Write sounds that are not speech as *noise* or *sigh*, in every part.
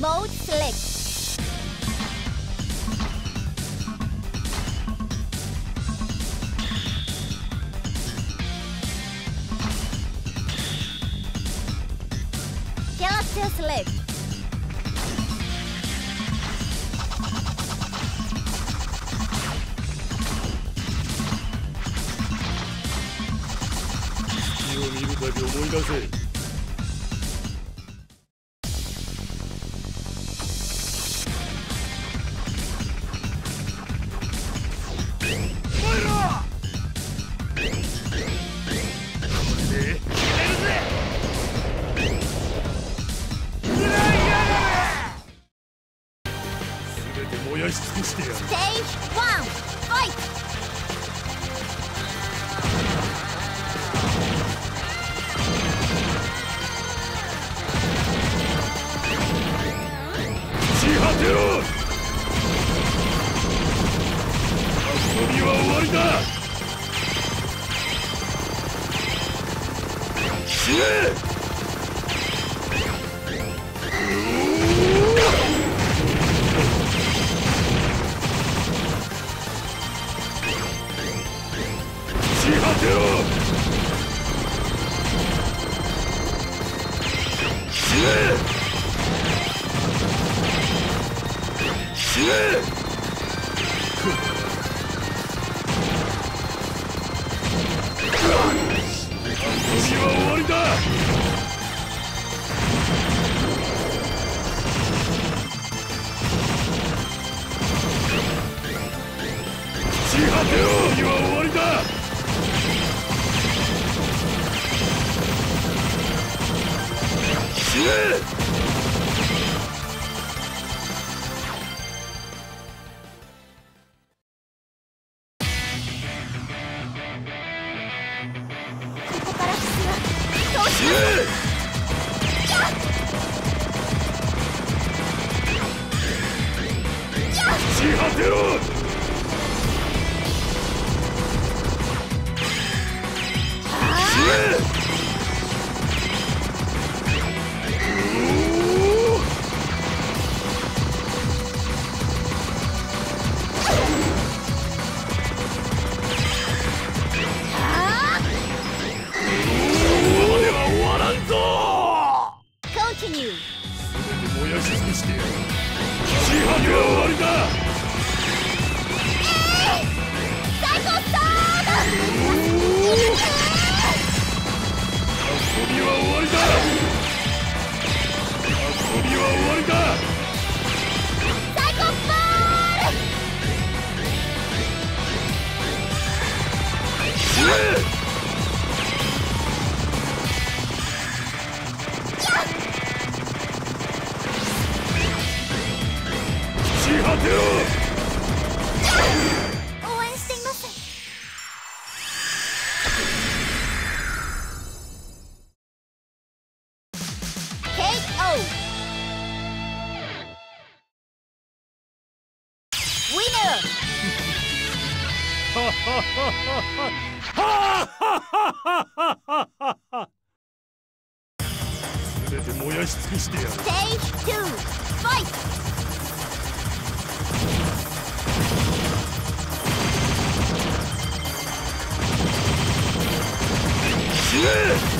Mode select. Character select. を見る限思い出せりだ。死ね果てよ。敵は終わりだ。死ね。すべて燃やし尽くしてやる Stage 2 Fight! *laughs* 死ね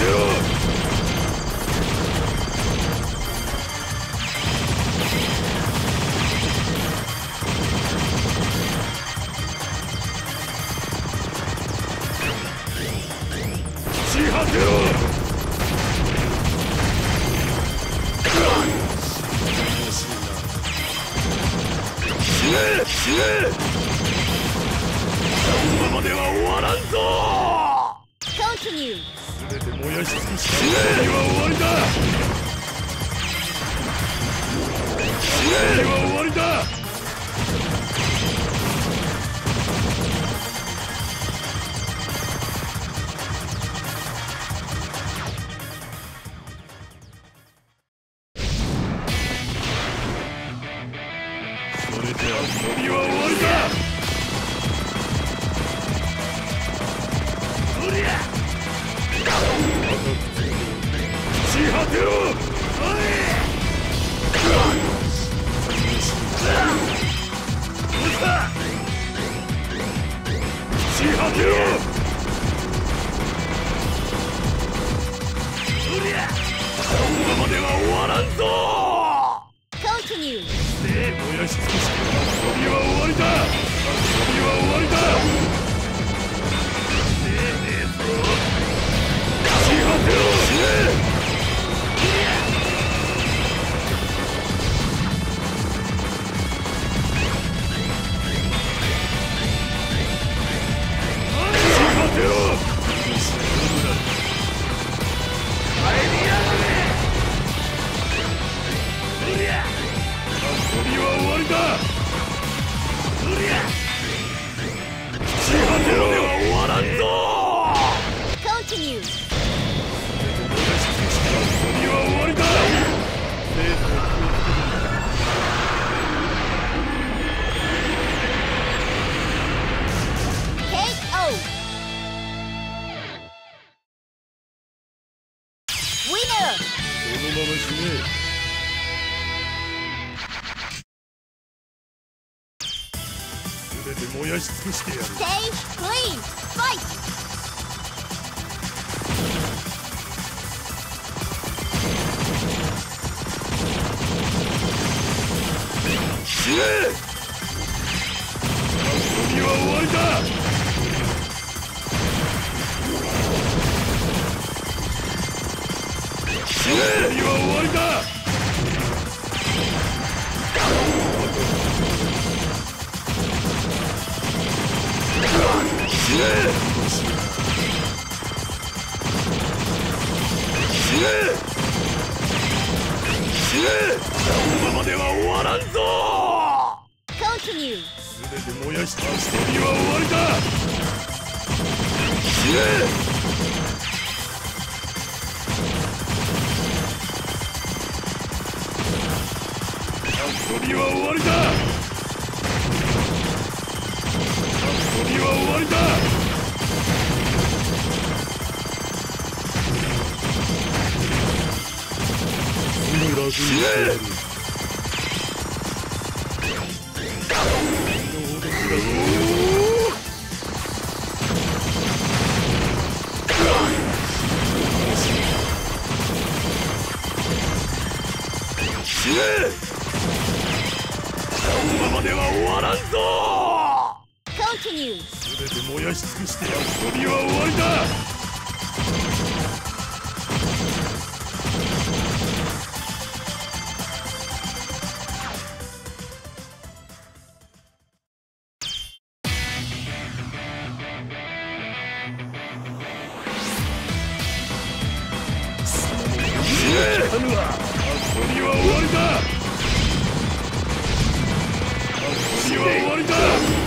Zero! 死ねこのままでは終わらんぞ。Continue. 全て燃やし尽くした。死ねは終わりだ。死ねは終わりだ。地だうりゃ地果てろでは終わらんぞ Continue. 燃やし尽くした遊びは終わりだ生徒を気をつけてみろ KO. Winner. このまま死ね燃やし尽くしてやる Stage three. Fight. 死ね遊びは終わりだ死ね遊びは終わりだこのままでは終わらんぞ。Continue. 全て燃やした遊びは終わりだ。死ね遊びは終わりだ遊びは終わりだ。死ねこのままでは終わらんぞ全て燃やし尽くして遊びは終わりだ。死ね遊びは終わりだ。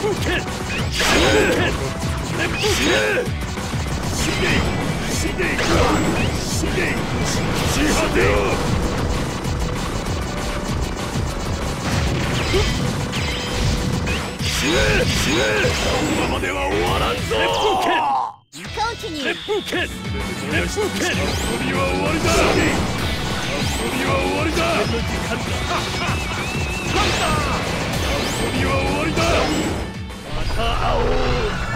ままでは終わらんぞ烈風剣 Continue. 風剣烈風剣遊びは終わりだ遊びは終わりだ遊びは終わりだた会おう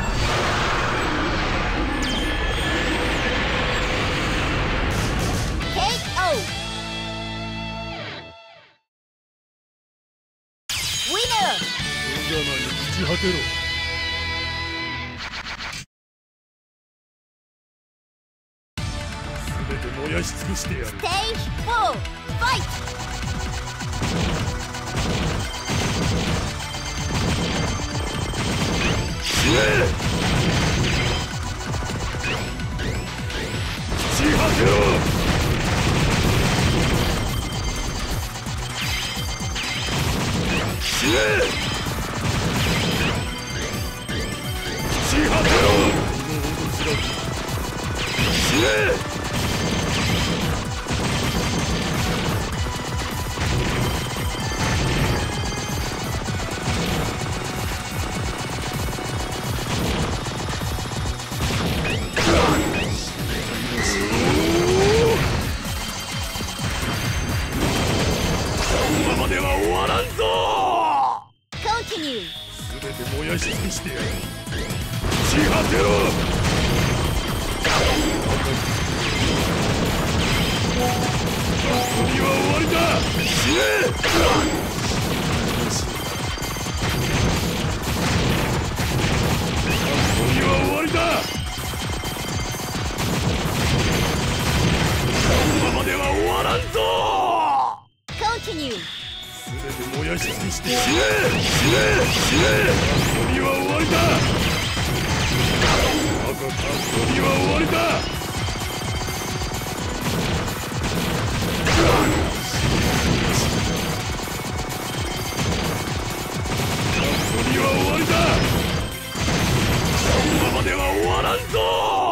朽ち果てろ燃やし尽くしてやる Stage four. Fight. え終わりだ今終わりだ。このままでは終わらんぞ。